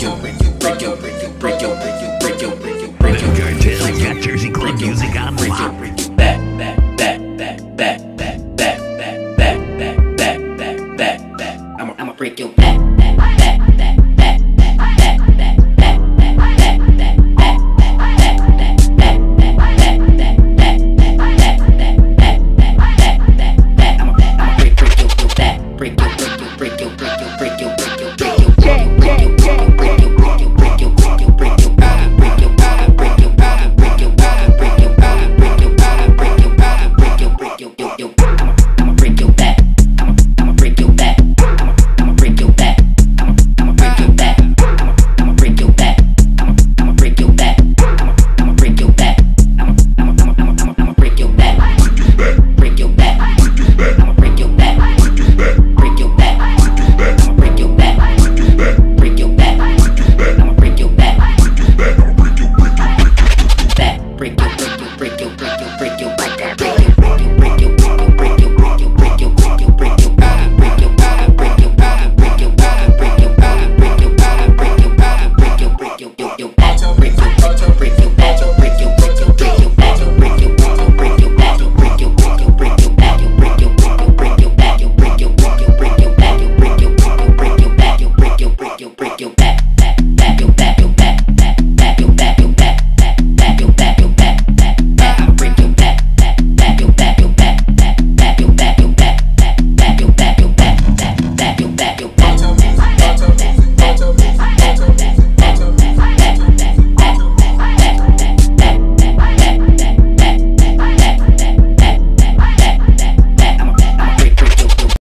break your, break your, break your, break your, break your.